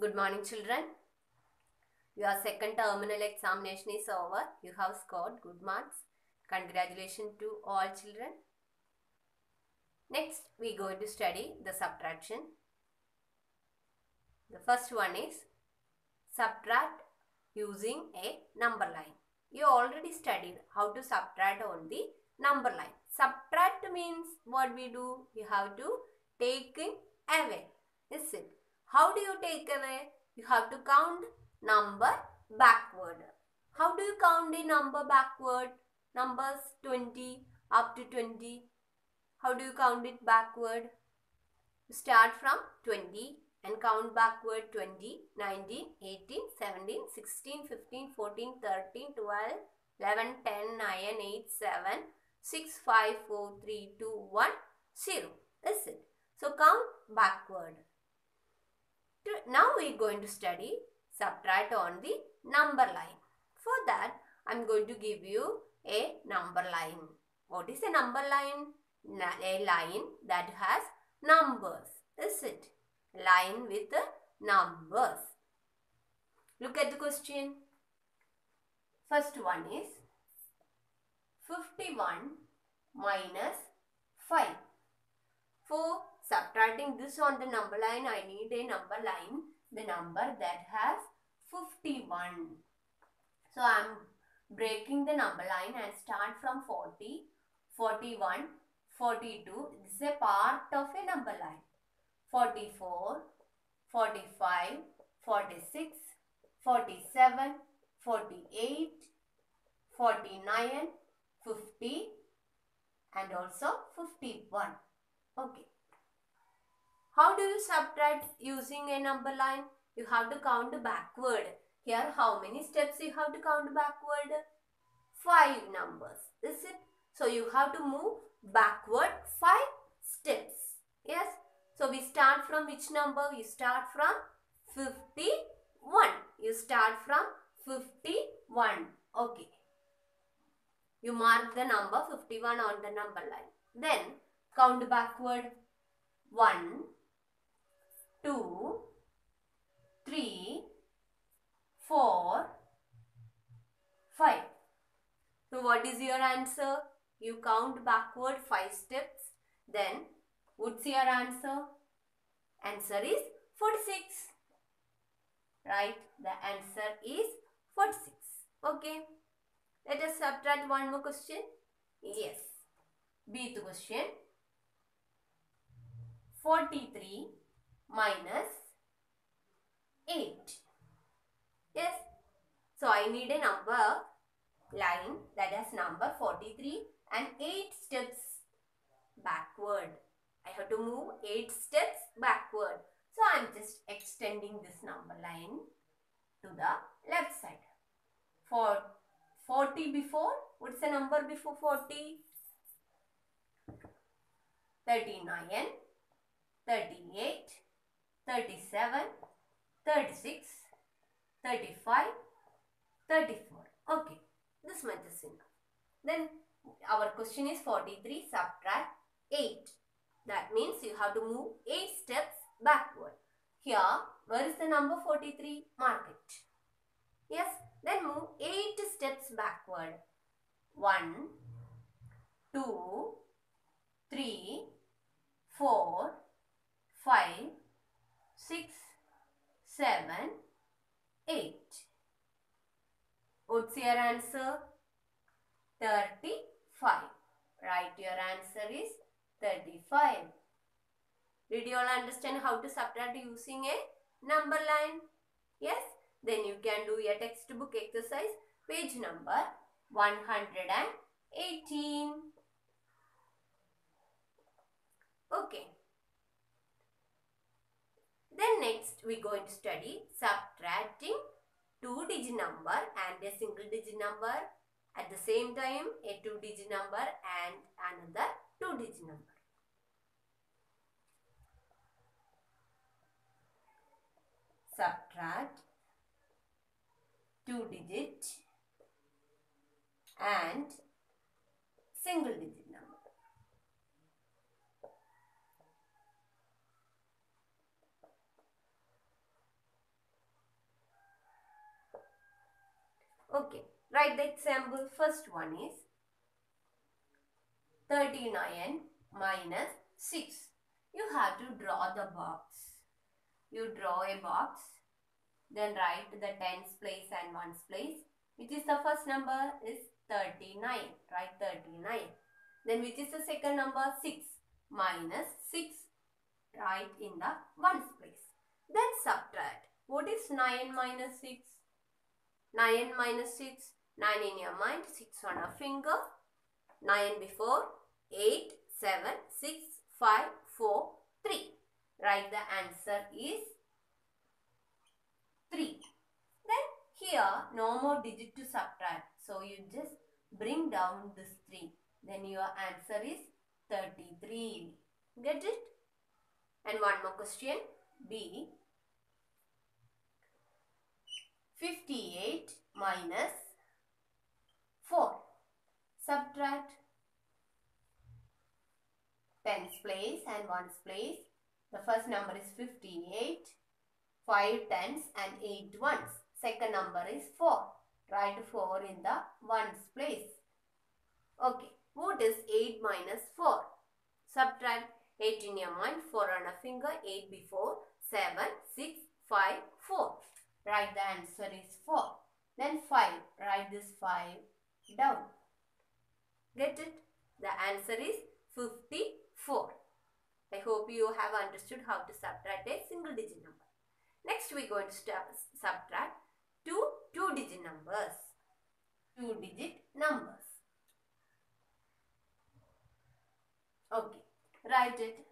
Good morning, children. Your second terminal examination is over. You have scored good marks. Congratulations to all children. Next, we going to study the subtraction. The first one is subtract using a number line. You already studied how to subtract on the number line. Subtract means what we do? You have to take away. Is it? How do you take away? You have to count number backward. How do you count the number backward? Numbers 20 up to 20. How do you count it backward? You start from 20 and count backward 20, 19, 18, 17, 16, 15, 14, 13, 12, 11, 10, 9, 8, 7, 6, 5, 4, 3, 2, 1, 0. Is it? So count backward. Now we are going to study subtract on the number line. For that, I am going to give you a number line. What is a number line? A line that has numbers. Is it? Line with the numbers. Look at the question. First one is 51 minus 5. For subtracting this on the number line, I need a number line, the number that has 51. So I am breaking the number line and start from 40, 41, 42. This is a part of a number line. 44, 45, 46, 47, 48, 49, 50 and also 51. Okay. How do you subtract using a number line? You have to count backward. Here how many steps you have to count backward? 5 numbers. Is it? So you have to move backward 5 steps. Yes. So we start from which number? You start from 51. You start from 51. Okay. You mark the number 51 on the number line. Then count backward. 1, 2, 3, 4, 5. So what is your answer? You count backward 5 steps. Then what's your answer? Answer is 46. Right? The answer is 46. Okay. Let us subtract one more question. Yes. Bth question. 43 minus 8. Yes. So I need a number line that has number 43 and 8 steps backward. I have to move 8 steps backward. So I am just extending this number line to the left side. For 40 before, what's the number before 40? 39, 38, 37, 36, 35, 34. Okay, this much is enough. Then our question is 43 subtract 8. That means you have to move 8 steps backward. Here, where is the number 43? Mark it. Yes, then move 8 steps backward. 1, 2, 3, 4, 5, 6, 7, 8. What's your answer? 35. Write your answer is 35. Did you all understand how to subtract using a number line? Yes? Then you can do your textbook exercise page number 118. Okay. Then next we going to study subtracting two digit number and a single digit number at the same time a two digit number and another two digit number. Subtract two digit and single digit number. Okay, write the example. First one is 39 minus 6. You have to draw the box. You draw a box. Then write the tens place and ones place. Which is the first number is 39. Write 39. Then which is the second number? 6 minus 6. Write in the ones place. Then subtract. What is 9 minus 6? 9 minus 6. 9 in your mind. 6 on a finger. 9 before. 8, 7, 6, 5, 4, 3. Write the answer is 3. Then here no more digit to subtract. So you just bring down this 3. Then your answer is 33. Get it? And one more question. B. 58 minus 4. Subtract tens place and ones place. The first number is 58, 5 tens and 8 ones. Second number is 4. Write 4 in the ones place. Okay, what is 8 minus 4? Subtract 8 in your mind, 4 on a finger, 8 before, 7, 6, 5, 4. Write the answer is 4. Then 5, write this 5 down. Get it? The answer is 54. I hope you have understood how to subtract a single digit number. Next we are going to subtract two two digit numbers. Two digit numbers. Okay, write it.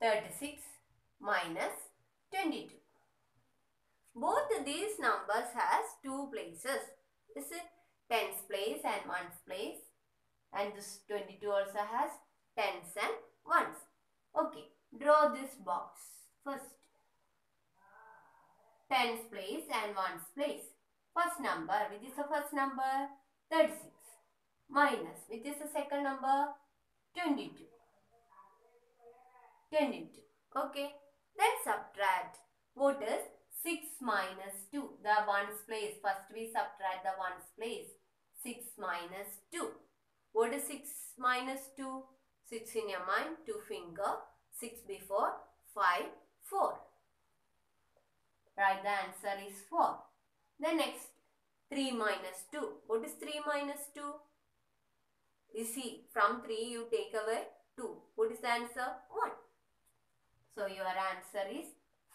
36 minus 22. Both these numbers has two places. This Is tens place and ones place? And this 22 also has tens and ones. Okay, draw this box first. Tens place and ones place. First number, which is the first number? 36. Minus, which is the second number? 22. 22. Okay. Then subtract. What is 6 minus 2? The ones place. First we subtract the ones place. 6 minus 2. What is 6 minus 2? 6 in your mind. 2 finger. 6 before. 5. 4. Right. The answer is 4. The next. 3 minus 2. What is 3 minus 2? You see, from 3 you take away 2. What is the answer? 1. So your answer is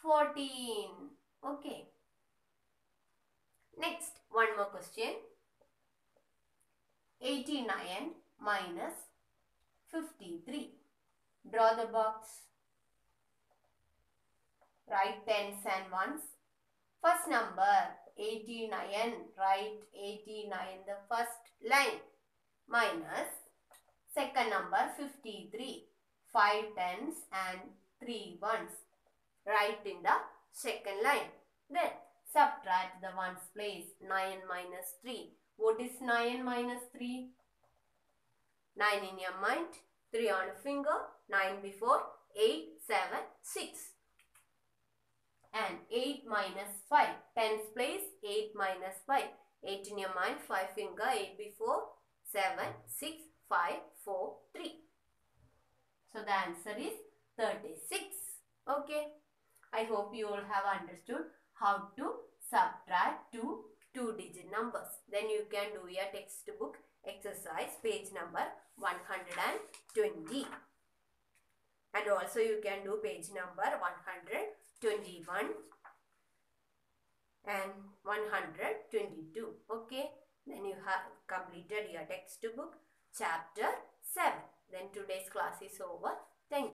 14. Okay. Next, one more question. 89 minus 53. Draw the box. Write tens and ones. First number 89. Write 89 the first line. Minus second number 53. 5 tens and 3 ones. Write in the second line. Then subtract the ones place. 9 minus 3. What is 9 minus 3? 9 in your mind. 3 on a finger. 9 before. 8, 7, 6. And 8 minus 5. Tens place. 8 minus 5. 8 in your mind. 5 finger. 8 before. 7, 6, 5, 4, 3. So the answer is 36. Okay. I hope you all have understood how to subtract two two-digit numbers. Then you can do your textbook exercise page number 120. And also you can do page number 121 and 122. Okay. Then you have completed your textbook chapter 7. Then today's class is over. Thank you.